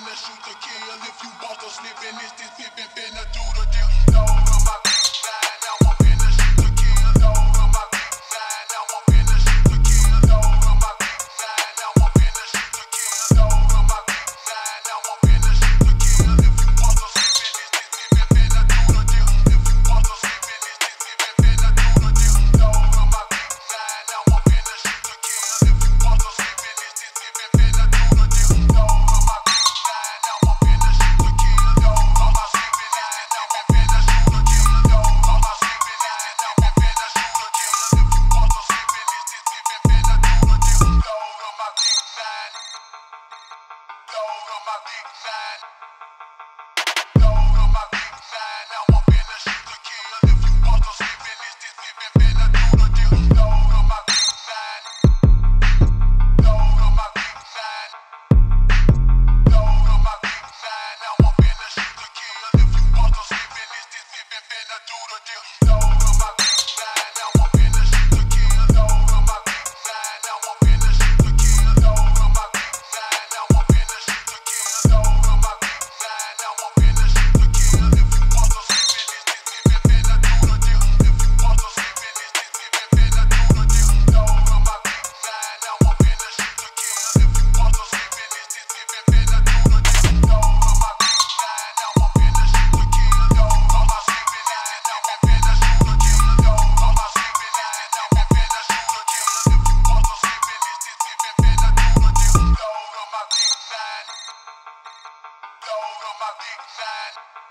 shoot to kill. If you boss or slipping, it's this pippin' finna do the deal. my big side.